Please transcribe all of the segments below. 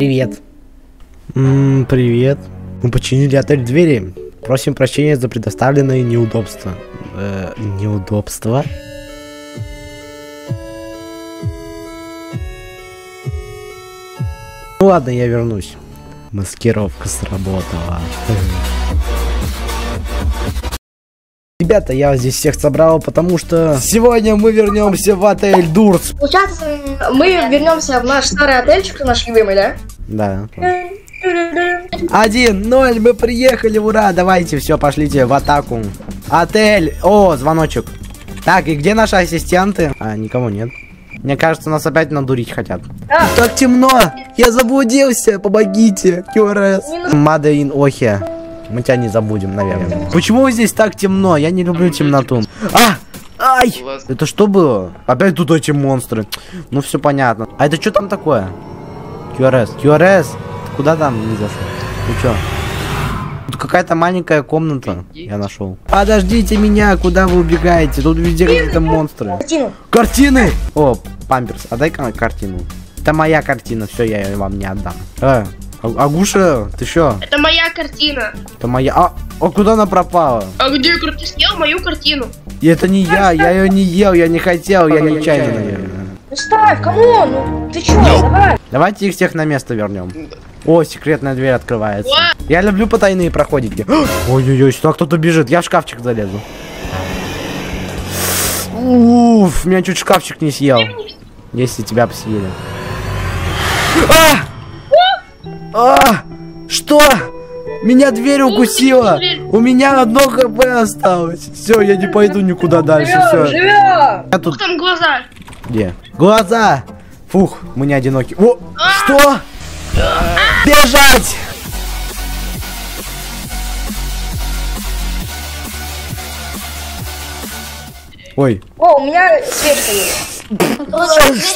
Привет. М, привет. Мы починили отель двери. Просим прощения за предоставленные неудобства. Э, неудобства? Ну ладно, я вернусь. Маскировка сработала. Ребята, я здесь всех собрал, потому что сегодня мы вернемся в отель Дурс. Получается, мы вернемся в наш старый отельчик, наш любимый, да? Да. Один, ноль, мы приехали, ура! Давайте, все, пошлите в атаку. Отель! О, звоночек. Так, и где наши ассистенты? А, никого нет. Мне кажется, нас опять надурить хотят. Да. Так темно! Я заблудился! Помогите! Минус. Мадеин Охи. Мы тебя не забудем, наверное. Почему здесь так темно? Я не люблю темноту. А! Ай! Это что было? Опять тут эти монстры. Ну все понятно. А это что там такое? QRS. QRS! Ты куда там не зашел? Ну чё? Тут какая-то маленькая комната. Я нашел. Подождите меня, куда вы убегаете? Тут везде какие-то монстры. Картину. Картины! О, памперс, отдай-ка картину. Это моя картина, все, я ее вам не отдам. Э, А- Агуша, ты чё? Это моя картина. Это моя... А, а куда она пропала? А где ты съел мою картину? И это не я, я ее не ел, я не хотел, я нечаянно, наверное. Ну ставь, кому? Ну ты чё, давай. Давайте их всех на место вернем. О, секретная дверь открывается. Я люблю потайные проходики. Ой-ой-ой, сюда кто-то бежит. Я в шкафчик залезу. Уф, меня чуть шкафчик не съел. Если тебя бы съели. А! А! Что? Меня дверь укусила. У меня одно хп осталось. Все, я не пойду никуда дальше. Все. Я тут Там глаза. где? Глаза! Фух, мы не одиноки. О, что? Бежать! Ой, О, у меня есть.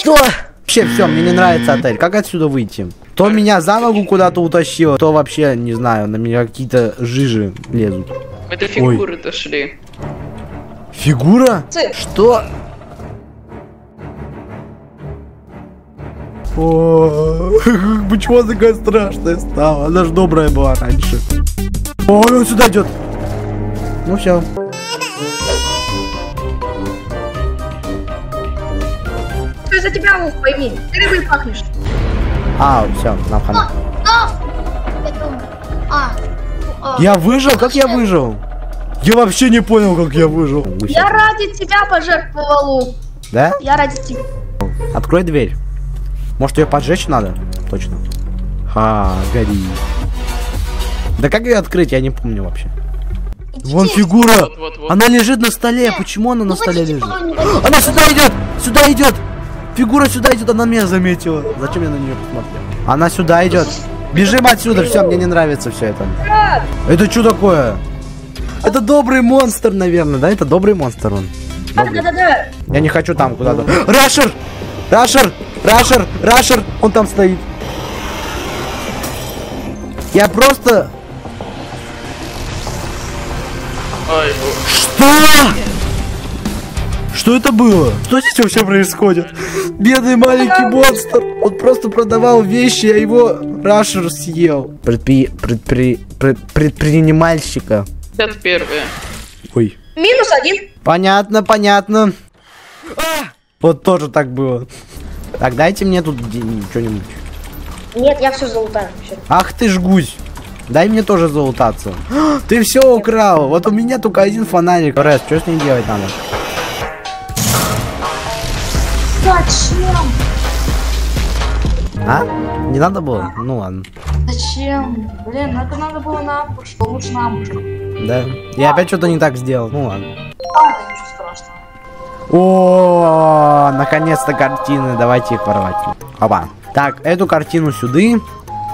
что? Вообще, все, мне не нравится отель. Как отсюда выйти? То меня за ногу куда-то утащило, то вообще, не знаю, на меня какие-то жижи лезут. До фигуры дошли. Фигура? Цы. Что? О, почему она такая страшная стала? Она же добрая была раньше. Ой, он сюда идет. Ну все. Что за тебя, Ух, пойми. Ты рыбой пахнешь. А, все, нам хана. Я выжил? Как я выжил? Я вообще не понял, как я выжил. я ради тебя пожертвовал. Да? Я ради тебя. Открой дверь. Может ее поджечь надо? Точно. Ха, гори. Да как ее открыть, я не помню вообще. Вон фигура! Вот, вот, вот. Она лежит на столе. Почему она на столе лежит? Она сюда идет! Сюда идет! Фигура сюда идет, она меня заметила. Зачем я на нее посмотрел? Она сюда идет. Бежим отсюда, все, мне не нравится все это. Это что такое? Это добрый монстр, наверное, да? Это добрый монстр он. Добрый. Я не хочу там куда-то. Рашер! Рашер! Рашер! Рашер! Он там стоит. Я просто... Что? Что это было? Что здесь вообще происходит? Бедный маленький монстр. Он просто продавал вещи, а его Рашер съел. Предпри... Предпри... пред- Предпринимальщика. 51 Ой. Минус один. Понятно, понятно. А! Вот тоже так было. Так, дайте мне тут что-нибудь. Нет, я все залутаю. Всё. Ах ты ж гусь. Дай мне тоже залутаться. Ты все украл. Вот у меня только один фонарик. Рэс, что с ней делать надо? Зачем? А? Не надо было? Ну ладно. Зачем? Блин, это надо было на амбушку. Лучше на амбушку. Да. Я опять что-то не так сделал. Ну ладно. Ладно, ничего страшного. О, наконец-то картины. Давайте их воровать. Опа. Так, эту картину сюда.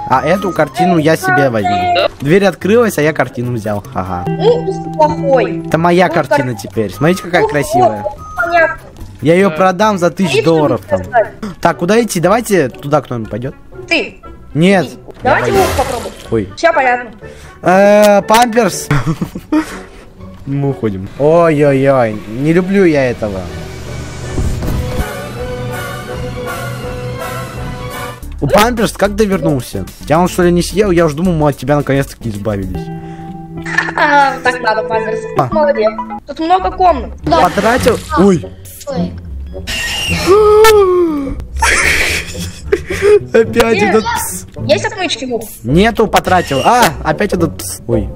А эту картину я себе возьму. Дверь открылась, а я картину взял. Ага. Ну, плохой. Это моя картина теперь. Смотрите, какая красивая. Понятно. Я ее продам за тысячу долларов там. Так, куда идти? Давайте туда кто-нибудь пойдет. Ты. Нет. Давайте его попробуем. Ой. Все понятно. Э, Памперс. Мы уходим. Ой-ой-ой, не люблю я этого. У Памперс, как ты вернулся? Я он что ли не съел? Я уж думал, мы от тебя наконец-таки избавились. А, так надо, Памперс. А. Молодец. Тут много комнат. Потратил... Ой, Ой. опять этот пс. Есть отмычки? Нету, потратил. А, опять этот пс. Ой.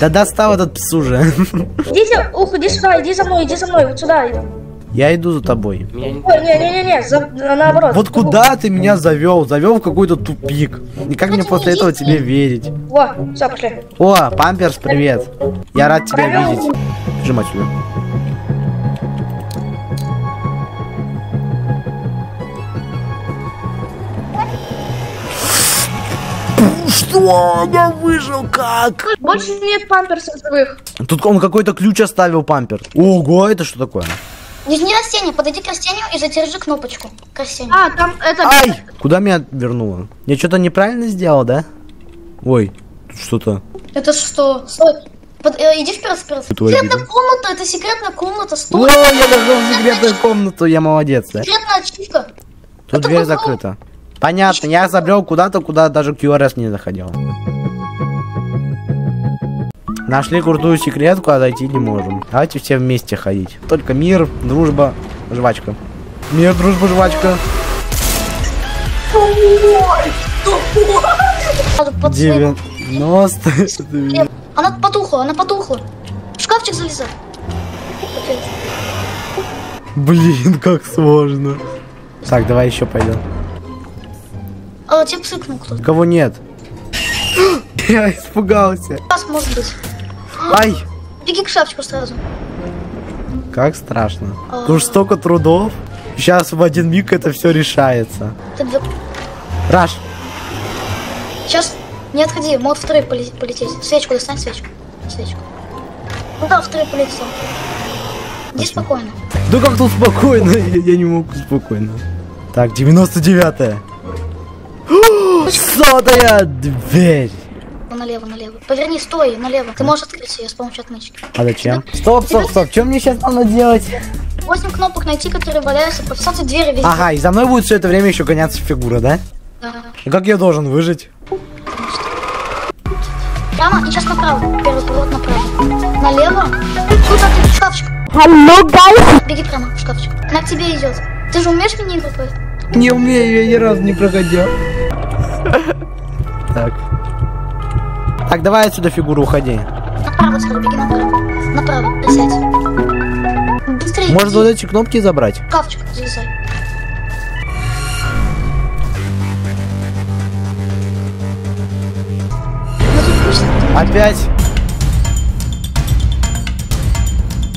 Да достал этот пс уже. Идите, ух, иди сюда, иди за мной, иди за мной, вот сюда. Я иду за тобой. Меня не... Ой, не-не-не, за, наоборот. Вот куда ты меня завел? Завел в какой-то тупик. И как мне после этого тебе верить? Во, все, пошли. О, Памперс, привет. Я рад тебя видеть. Жим отсюда. Что? Я выжил как? Больше нет памперсов живых. Тут он какой-то ключ оставил Пампер. Ого, это что такое? Нижнее растение, подойди к растению и задержи кнопочку. К растению. А, там это... Ай! Куда меня вернуло? Я что-то неправильно сделал, да? Ой, тут что-то. Это что? Стой. Под- э, иди вперед, вперед. Секретная беда. комната, это секретная комната, О, стой. я зашел в секретную комнату, я молодец, да? Секретная ачивка. Тут Это дверь закрыта. Понятно, я забрел куда-то, куда даже QRS не заходил. Нашли крутую секретку, а зайти не можем. Давайте все вместе ходить. Только мир, дружба, жвачка. Мир, дружба, жвачка. 90. Она потухла, она потухла. В шкафчик залезай. Блин, как сложно. Так, давай еще пойдем. А, тебе псыкнул кто-то. Кого нет? Я испугался. Раз может быть. Ай, Беги к шкафчику сразу. как страшно. Тут столько трудов. Сейчас в один миг это все решается. Ты Раш, Сейчас не отходи, мод в трей поле- полететь. Свечку достань, свечку. Свечку. Ну да, в трей полетел. Иди спокойно. ну как тут спокойно? Я, я не могу спокойно. Так, 99-я. Сотая дверь. Налево, налево. Поверни, стой, налево. Ты можешь открыть ее с помощью отмычки. А зачем? Стоп, стоп, стоп. Что мне сейчас надо делать? Восемь кнопок найти, которые валяются по всей двери везде. Ага, и за мной будет все это время еще гоняться фигура, да? Да. И как я должен выжить? Прямо и сейчас направо. Первый поворот направо. Налево. Тут открыть шкафчик. Беги прямо в шкафчик. Она к тебе идет. Ты же умеешь поэтому? Не умею, я ни разу не проходил. Так. Так, давай отсюда фигуру уходи. Направо сразу, беги направо. Направо, присядь. Быстрее. Может вот эти кнопки забрать? Шкафчик залезай. Ну, Опять?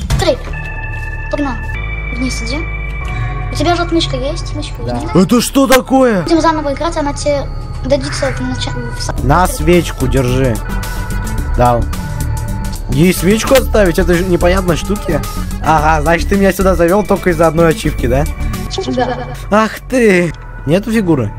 Быстрее. Погнал. Вниз иди. У тебя же отмычка есть? Отмычка есть? Это что такое? Будем заново играть, она тебе дадится в начале. На свечку держи. Дал. Ей свечку оставить? Это же непонятные штуки. Ага, значит ты меня сюда завел только из-за одной ачивки, да? Да. Ах ты! Нету фигуры?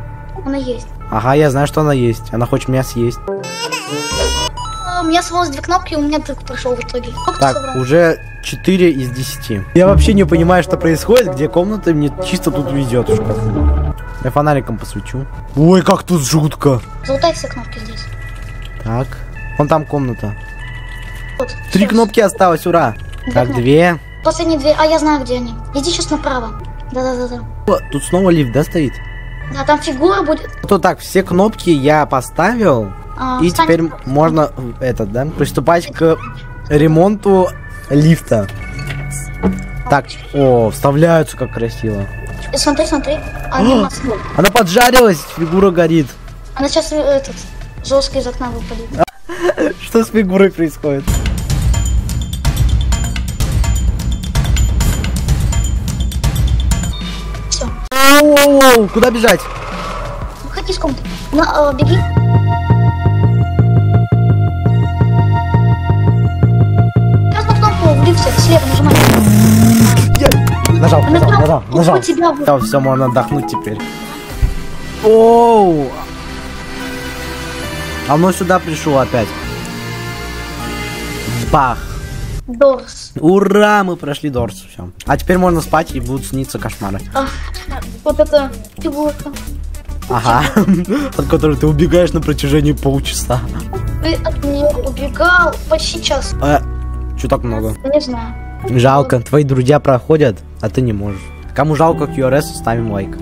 Она есть. Ага, я знаю, что она есть. Она хочет меня съесть. А, У меня свелось две кнопки, у меня трюк прошел в итоге. Ты Так, уже 4 из 10. Я вообще не понимаю, что происходит, где комната мне чисто тут везет в шкафу. Я фонариком посвечу. Ой, как тут жутко. Залутай все кнопки здесь. Так, вон там комната. Вот. Три всё. кнопки осталось, ура. Две Так, кнопки. две. Последние две. А я знаю, где они. Иди сейчас направо. Да-да-да-да. Тут снова лифт, да, стоит? Да, там фигура будет. То так, все кнопки я поставил. а, И встань. теперь можно, этот, да, приступать к ремонту лифта. Так, о, вставляются как красиво. Смотри, смотри. Анимация. Она поджарилась, фигура горит. Она сейчас э, этот жестко из окна выпадет. Что с фигурой происходит? Все. Оу, куда бежать? Выходи из комнаты. На, э, беги. Красную кнопку в лифте слева нажимай. Я- Нажал, Она нажал, нажал, тебя вот. Все, все, можно отдохнуть теперь. Оу! Оно сюда пришло опять. Бах! Дорс. Ура, мы прошли Дорс, все. А теперь можно спать и будут сниться кошмары. А, вот эта фигурка. Ага. От которой ты убегаешь на протяжении полчаса. Ты от меня убегал почти час. Э, чё так много? Не знаю. Жалко, твои друзья проходят, а ты не можешь. Кому жалко QRS, ставим лайк.